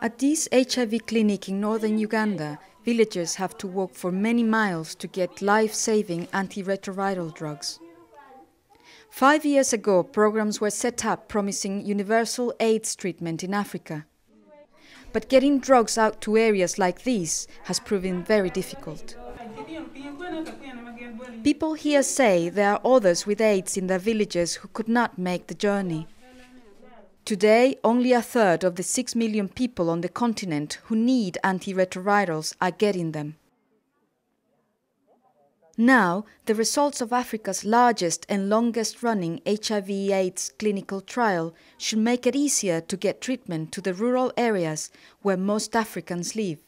At this HIV clinic in northern Uganda, villagers have to walk for many miles to get life-saving antiretroviral drugs. Five years ago, programs were set up promising universal AIDS treatment in Africa. But getting drugs out to areas like these has proven very difficult. People here say there are others with AIDS in their villages who could not make the journey. Today, only a third of the 6 million people on the continent who need antiretrovirals are getting them. Now, the results of Africa's largest and longest running HIV AIDS clinical trial should make it easier to get treatment to the rural areas where most Africans live.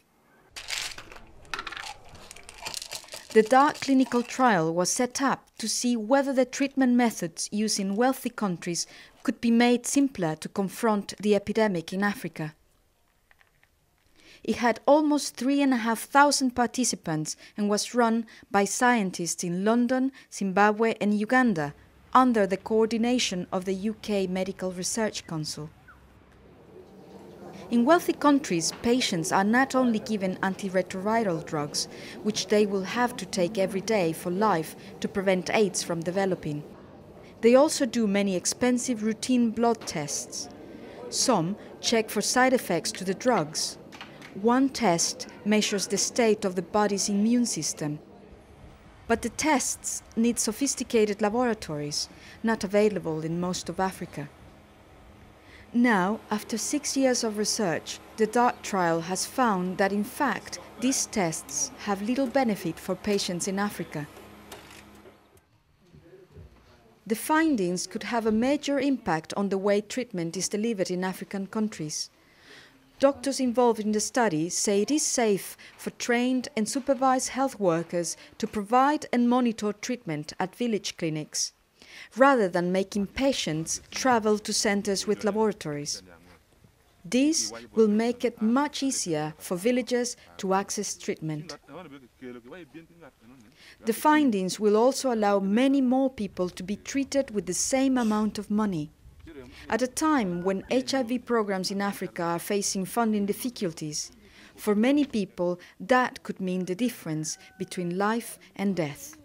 The DART clinical trial was set up to see whether the treatment methods used in wealthy countries could be made simpler to confront the epidemic in Africa. It had almost 3,500 participants and was run by scientists in London, Zimbabwe, and Uganda under the coordination of the UK Medical Research Council. In wealthy countries, patients are not only given antiretroviral drugs, which they will have to take every day for life to prevent AIDS from developing. They also do many expensive routine blood tests. Some check for side effects to the drugs. One test measures the state of the body's immune system. But the tests need sophisticated laboratories, not available in most of Africa. Now, after six years of research, the DART trial has found that in fact these tests have little benefit for patients in Africa. The findings could have a major impact on the way treatment is delivered in African countries. Doctors involved in the study say it is safe for trained and supervised health workers to provide and monitor treatment at village clinics, rather than making patients travel to centers with laboratories. This will make it much easier for villagers to access treatment. The findings will also allow many more people to be treated with the same amount of money. At a time when HIV programs in Africa are facing funding difficulties, for many people that could mean the difference between life and death.